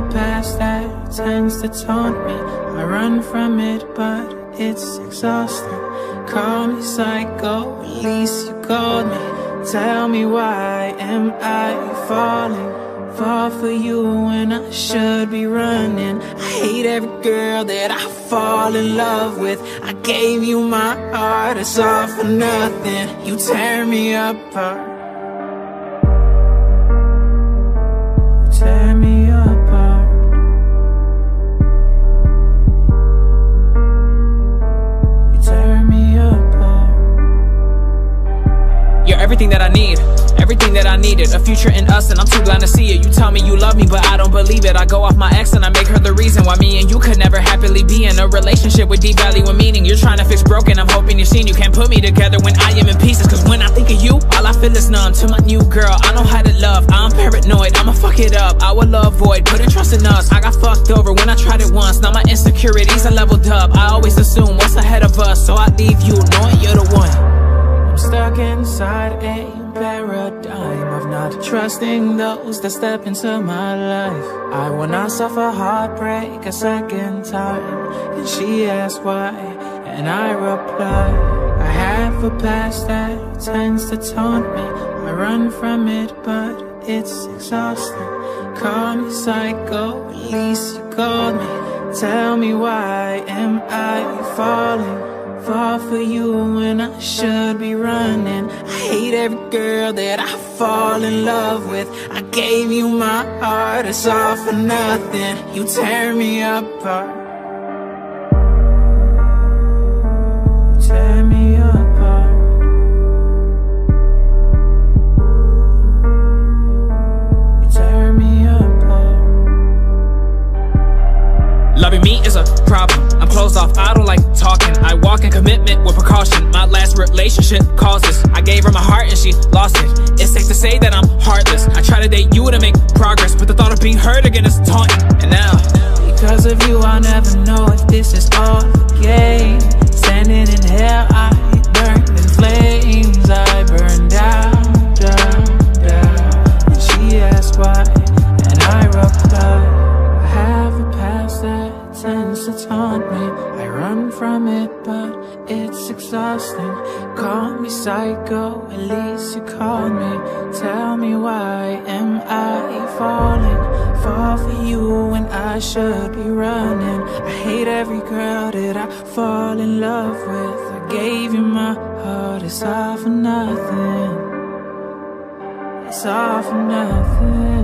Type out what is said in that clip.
a past that tends to taunt me. I run from it, but it's exhausting. Call me psycho, at least you called me. Tell me why am I falling? Fall for you when I should be running. I hate every girl that I fall in love with. I gave you my heart, it's all for nothing. You tear me apart. You're everything that I need, everything that I needed. A future in us, and I'm too blind to see it. You tell me you love me, but I don't believe it. I go off my ex and I make her the reason why me and you could never happily be in a relationship with deep value and meaning. You're trying to fix broken, I'm hoping you're seen. You can't put me together when I am in pieces. Cause when I think of you, all I feel is numb. To my new girl, I know how to love. I'm paranoid, I'ma fuck it up. I will love void, putting trust in us. I got fucked over when I tried it once. Now my insecurities are leveled up. I always assume what's ahead of us, so I leave you knowing you're the one. Stuck inside a paradigm of not trusting those that step into my life. I will not suffer heartbreak a second time. And she asks why, and I reply, I have a past that tends to taunt me. I run from it, but it's exhausting. Call me psycho, at least you called me. Tell me why am I falling? Fall for you when I should be running. I hate every girl that I fall in love with. I gave you my heart, it's all for nothing. You tear me apart. Loving me is a problem. I'm closed off, I don't like talking. I walk in commitment with precaution. My last relationship caused this. I gave her my heart and she lost it. It's safe to say that I'm heartless. I try to date you to make progress, but the thought of being hurt again is taunting. And now, Because of you, I'll never know if this is all a game. Standing in hell, I burn in flames. I tends to me. I run from it, but it's exhausting. Call me psycho, at least you called me. Tell me why am I falling? Fall for you when I should be running. I hate every girl that I fall in love with. I gave you my heart, it's all for nothing. It's all for nothing.